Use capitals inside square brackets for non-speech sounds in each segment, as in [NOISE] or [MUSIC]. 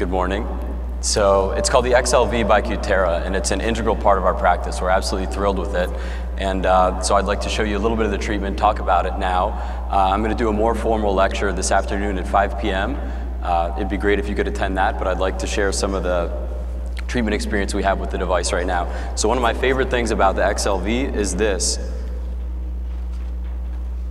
Good morning. So it's called the Excel V by Cutera, and it's an integral part of our practice. We're absolutely thrilled with it. And uh, so I'd like to show you a little bit of the treatment, talk about it now. Uh, I'm going to do a more formal lecture this afternoon at 5 p.m. Uh, it'd be great if you could attend that, but I'd like to share some of the treatment experience we have with the device right now. So one of my favorite things about the Excel V is this,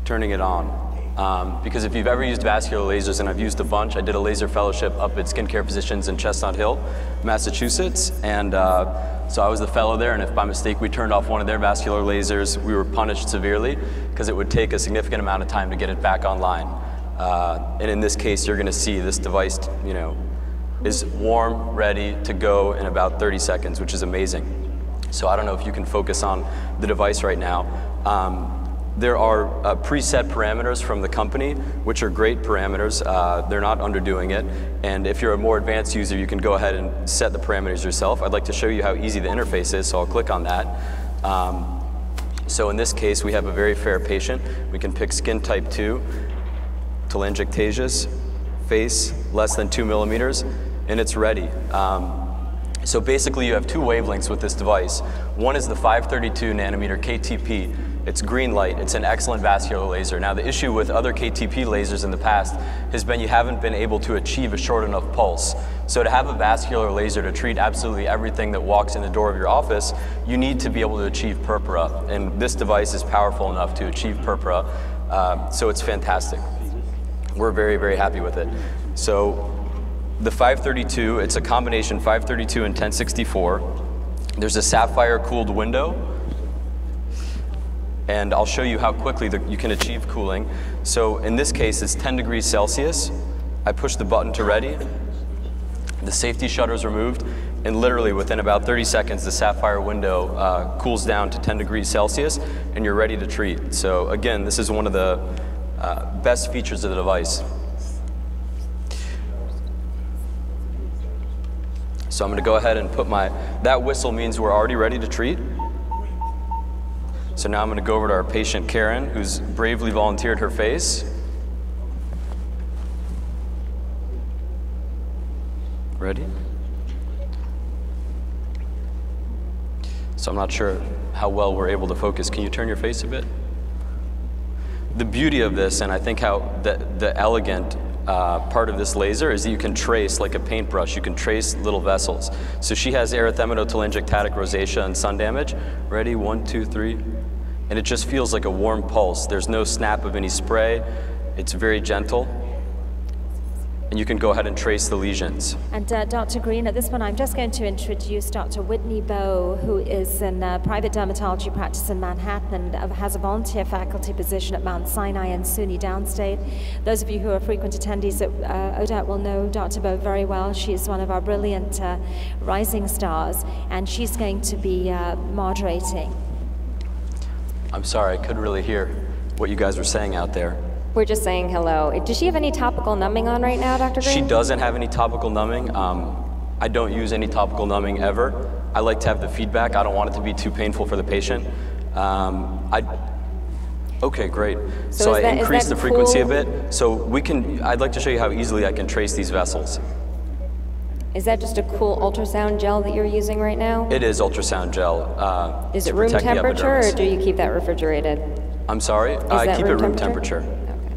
turning it on. Um, because if you've ever used vascular lasers, and I've used a bunch, I did a laser fellowship up at Skincare Physicians in Chestnut Hill, Massachusetts, and uh, so I was the fellow there, and if by mistake we turned off one of their vascular lasers, we were punished severely because it would take a significant amount of time to get it back online. Uh, and in this case, you're going to see this device, you know, is warm, ready to go in about 30 seconds, which is amazing. So I don't know if you can focus on the device right now. Um, there are uh, preset parameters from the company, which are great parameters. Uh, they're not underdoing it. And if you're a more advanced user, you can go ahead and set the parameters yourself. I'd like to show you how easy the interface is, so I'll click on that. Um, so in this case, we have a very fair patient. We can pick skin type 2, telangiectasias, face less than 2 millimeters, and it's ready. Um, so basically, you have two wavelengths with this device. One is the 532 nanometer KTP, it's green light. It's an excellent vascular laser. Now, the issue with other KTP lasers in the past has been you haven't been able to achieve a short enough pulse. So to have a vascular laser to treat absolutely everything that walks in the door of your office, you need to be able to achieve purpura. And this device is powerful enough to achieve purpura. Uh, so it's fantastic. We're very, very happy with it. So the 532, it's a combination 532 and 1064. There's a sapphire cooled window and I'll show you how quickly the, you can achieve cooling. So in this case, it's 10 degrees Celsius. I push the button to ready. The safety shutter is removed, and literally within about 30 seconds, the sapphire window uh, cools down to 10 degrees Celsius, and you're ready to treat. So again, this is one of the uh, best features of the device. So I'm going to go ahead and put my, that whistle means we're already ready to treat. So now I'm going to go over to our patient Karen, who's bravely volunteered her face. Ready? So I'm not sure how well we're able to focus. Can you turn your face a bit? The beauty of this, and I think how the, the elegant uh, part of this laser is that you can trace, like a paintbrush, you can trace little vessels. So she has erythematotelangiectatic rosacea and sun damage. Ready? One, two, three and it just feels like a warm pulse. There's no snap of any spray. It's very gentle. And you can go ahead and trace the lesions. And uh, Dr. Green, at this point, I'm just going to introduce Dr. Whitney Bowe, who is in a private dermatology practice in Manhattan and has a volunteer faculty position at Mount Sinai in SUNY Downstate. Those of you who are frequent attendees at uh, will know Dr. Bowe very well. She's one of our brilliant uh, rising stars, and she's going to be uh, moderating. I'm sorry, I couldn't really hear what you guys were saying out there. We're just saying hello. Does she have any topical numbing on right now, Dr. Green? She doesn't have any topical numbing. Um, I don't use any topical numbing ever. I like to have the feedback. I don't want it to be too painful for the patient. Um, I, okay, great. So, so I that, increased the frequency cool? a bit. So we can, I'd like to show you how easily I can trace these vessels. Is that just a cool ultrasound gel that you're using right now? It is ultrasound gel. Uh, is it room temperature or do you keep that refrigerated? I'm sorry? Is I keep room it room temperature? temperature. Okay.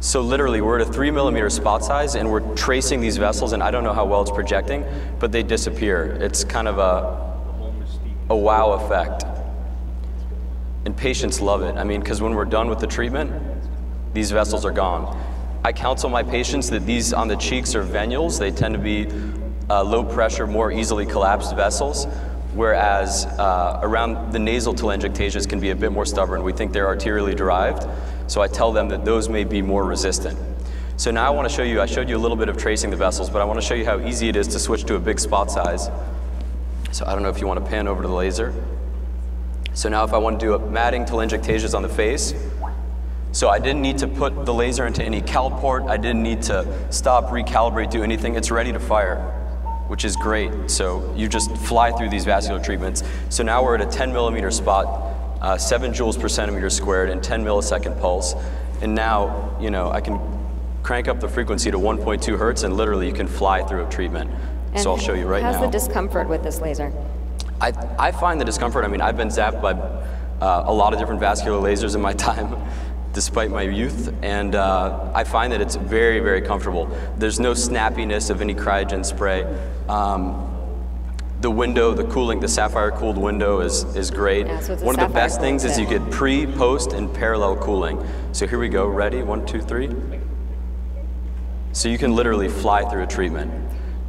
So literally, we're at a three millimeter spot size and we're tracing these vessels and I don't know how well it's projecting, but they disappear. It's kind of a, a wow effect. And patients love it. I mean, because when we're done with the treatment, these vessels are gone. I counsel my patients that these on the cheeks are venules. They tend to be uh, low pressure, more easily collapsed vessels, whereas uh, around the nasal telangiectasias can be a bit more stubborn. We think they're arterially derived, so I tell them that those may be more resistant. So now I want to show you, I showed you a little bit of tracing the vessels, but I want to show you how easy it is to switch to a big spot size. So I don't know if you want to pan over to the laser. So now if I want to do a matting telangiectasias on the face, so I didn't need to put the laser into any cal port. I didn't need to stop, recalibrate, do anything. It's ready to fire, which is great. So you just fly through these vascular treatments. So now we're at a 10 millimeter spot, uh, 7 joules per centimeter squared, and 10 millisecond pulse. And now, you know, I can crank up the frequency to 1.2 hertz, and literally you can fly through a treatment. And so I'll show you right how's now. the discomfort with this laser? I, I find the discomfort, I mean, I've been zapped by uh, a lot of different vascular lasers in my [LAUGHS] time, despite my youth, and uh, I find that it's very, very comfortable. There's no snappiness of any cryogen spray. Um, the window, the cooling, the sapphire cooled window is, is great. Yeah, so One of the best things is you get pre, post, and parallel cooling. So here we go, ready? One, two, three. So you can literally fly through a treatment.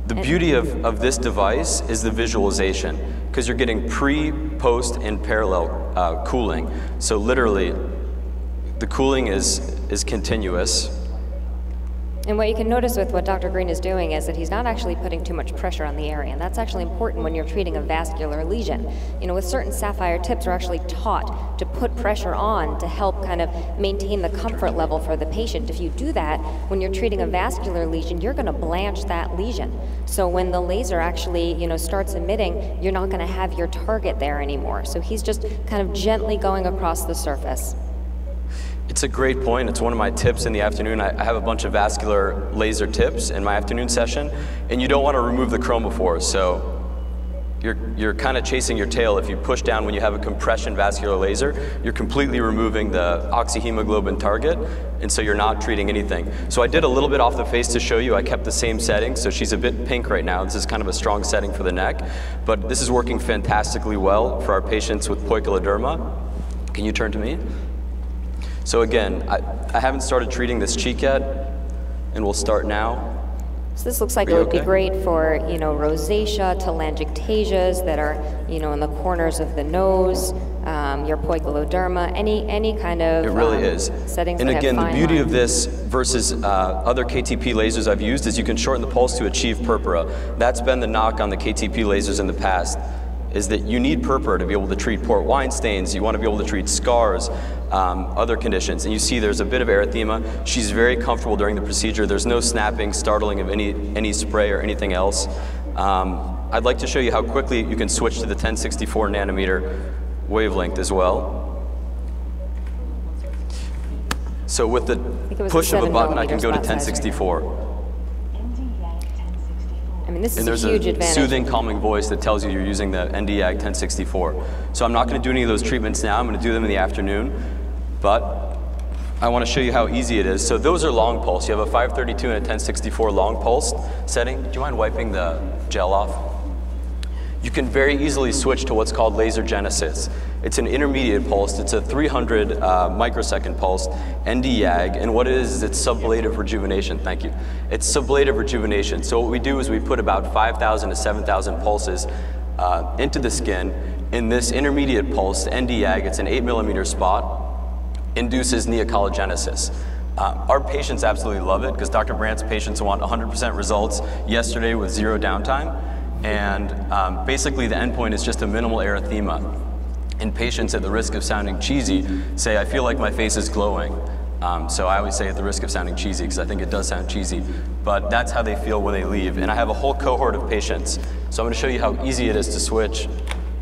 The beauty of, of this device is the visualization, because you're getting pre, post, and parallel uh, cooling. So literally, the cooling is, is continuous. And what you can notice with what Dr. Green is doing is that he's not actually putting too much pressure on the area, and that's actually important when you're treating a vascular lesion. You know, with certain sapphire tips, we're actually taught to put pressure on to help kind of maintain the comfort level for the patient. If you do that, when you're treating a vascular lesion, you're going to blanch that lesion. So when the laser actually, you know, starts emitting, you're not going to have your target there anymore. So he's just kind of gently going across the surface. It's a great point. It's one of my tips in the afternoon. I have a bunch of vascular laser tips in my afternoon session, and you don't want to remove the chromophores. So you're, you're kind of chasing your tail. If you push down when you have a compression vascular laser, you're completely removing the oxyhemoglobin target, and so you're not treating anything. So I did a little bit off the face to show you. I kept the same setting, so she's a bit pink right now. This is kind of a strong setting for the neck, but this is working fantastically well for our patients with poikiloderma. Can you turn to me? So again, I, I haven't started treating this cheek yet, and we'll start now. So this looks like it would be great for, you know, rosacea, telangiectasias that are, you know, in the corners of the nose, um, your poikiloderma, any any kind of It really um, is. settings and again, the beauty lines. of this versus uh, other KTP lasers I've used is you can shorten the pulse to achieve purpura. That's been the knock on the KTP lasers in the past, is that you need purpura to be able to treat port wine stains. You want to be able to treat scars, um, other conditions. And you see there's a bit of erythema. She's very comfortable during the procedure. There's no snapping, startling of any, any spray or anything else. Um, I'd like to show you how quickly you can switch to the 1064 nanometer wavelength as well. So with the push of a button, I can go to spot size right 1064. Mean, this And is there's a huge a advantage. soothing, calming voice that tells you you're using the Nd:YAG 1064. So I'm not going to do any of those treatments now. I'm going to do them in the afternoon. But I want to show you how easy it is. So those are long pulse. You have a 532 and a 1064 long pulse setting. Do you mind wiping the gel off? You can very easily switch to what's called laser genesis. It's an intermediate pulse. It's a 300 uh, microsecond pulse, Nd:YAG, and what it is is it's sublative rejuvenation. Thank you. It's sublative rejuvenation. So what we do is we put about 5,000 to 7,000 pulses uh, into the skin. In this intermediate pulse, Nd:YAG, it's an 8 millimeter spot, induces neocollagenesis. Uh, our patients absolutely love it because Dr. Brandt's patients want 100% results yesterday with zero downtime. And um, basically, the endpoint is just a minimal erythema. And patients, at the risk of sounding cheesy, say, I feel like my face is glowing. Um, so I always say at the risk of sounding cheesy because I think it does sound cheesy. But that's how they feel when they leave. And I have a whole cohort of patients. So I'm going to show you how easy it is to switch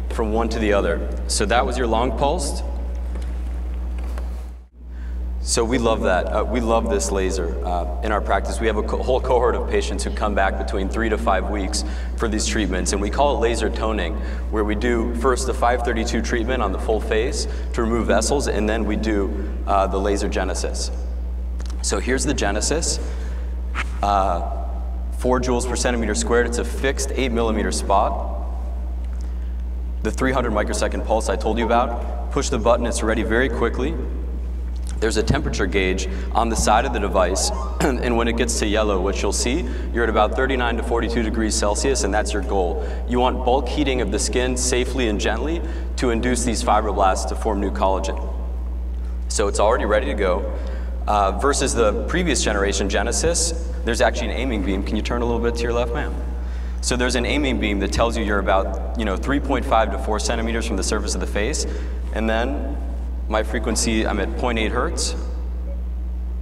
from one to the other. So that was your long pulsed. So we love that. Uh, we love this laser uh, in our practice. We have a co- whole cohort of patients who come back between three to five weeks for these treatments, and we call it laser toning, where we do first the 532 treatment on the full face to remove vessels, and then we do uh, the laser genesis. So here's the genesis. Uh, four joules per centimeter squared. It's a fixed eight millimeter spot. The 300 microsecond pulse I told you about. Push the button, it's ready very quickly. There's a temperature gauge on the side of the device, [CLEARS THROAT] and when it gets to yellow, which you'll see, you're at about 39 to 42 degrees Celsius, and that's your goal. You want bulk heating of the skin safely and gently to induce these fibroblasts to form new collagen. So it's already ready to go. Uh, versus the previous generation Genesis, there's actually an aiming beam. Can you turn a little bit to your left, ma'am? So there's an aiming beam that tells you you're about, you know, 3.5 to 4 centimeters from the surface of the face, and then my frequency, I'm at 0.8 hertz,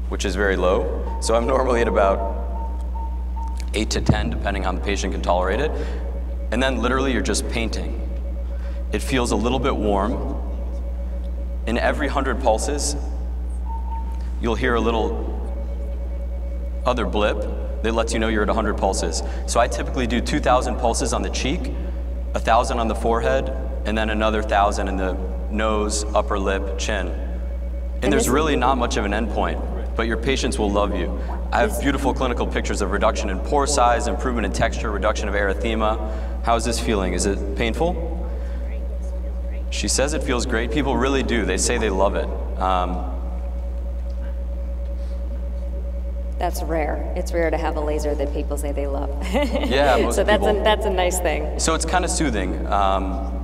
which is very low. So I'm normally at about 8 to 10, depending on the patient can tolerate it. And then literally you're just painting. It feels a little bit warm. In every 100 pulses, you'll hear a little other blip that lets you know you're at 100 pulses. So I typically do 2,000 pulses on the cheek, 1,000 on the forehead, and then another 1,000 in the nose, upper lip, chin. And, there's really not much of an endpoint, but your patients will love you. I have beautiful clinical pictures of reduction in pore size, improvement in texture, reduction of erythema. How's this feeling? Is it painful? She says it feels great. People really do. They say they love it. Um, That's rare. It's rare to have a laser that people say they love. [LAUGHS] Yeah, most so that's people. a that's a nice thing. So it's kind of soothing. Um,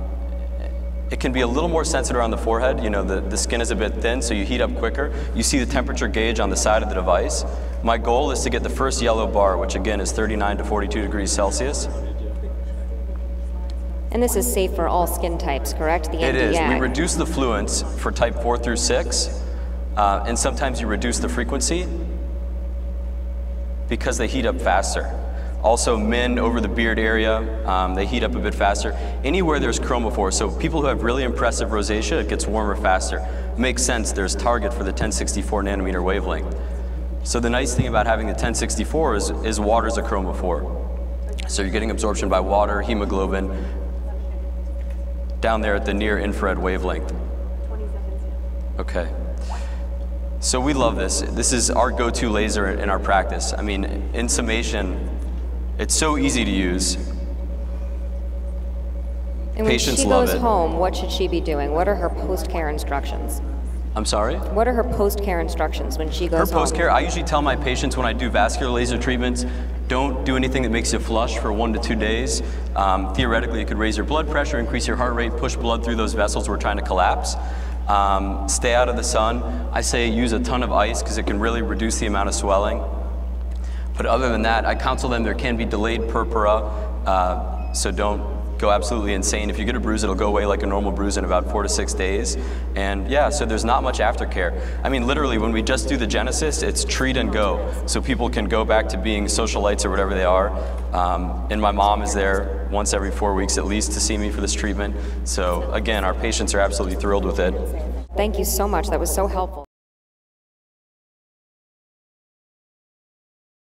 it can be a little more sensitive on the forehead. You know, the, the skin is a bit thin, so you heat up quicker. You see the temperature gauge on the side of the device. My goal is to get the first yellow bar, which again is 39 to 42 degrees Celsius. And this is safe for all skin types, correct? The It is. We reduce the fluence for type 4 through 6, uh, and sometimes you reduce the frequency because they heat up faster. Also, men over the beard area, um, they heat up a bit faster. Anywhere there's chromophore, so people who have really impressive rosacea, it gets warmer faster. Makes sense, there's target for the 1064 nanometer wavelength. So the nice thing about having the 1064 is, is water's a chromophore. So you're getting absorption by water, hemoglobin, down there at the near infrared wavelength. Okay. So we love this. This is our go-to laser in our practice. I mean, in summation, it's so easy to use. And when she goes home, what should she be doing? What are her post-care instructions? I'm sorry? What are her post-care instructions when she goes home? Her post-care, I usually tell my patients when I do vascular laser treatments, don't do anything that makes you flush for one to two days. Um, theoretically, it could raise your blood pressure, increase your heart rate, push blood through those vessels we're trying to collapse. Um, stay out of the sun. I say use a ton of ice because it can really reduce the amount of swelling. But other than that, I counsel them there can be delayed purpura, uh, so don't go absolutely insane. If you get a bruise, it'll go away like a normal bruise in about four to six days. And yeah, so there's not much aftercare. I mean, literally, when we just do the Genesis, it's treat and go. So people can go back to being socialites or whatever they are. Um, and my mom is there once every four weeks at least to see me for this treatment. So again, our patients are absolutely thrilled with it. Thank you so much. That was so helpful.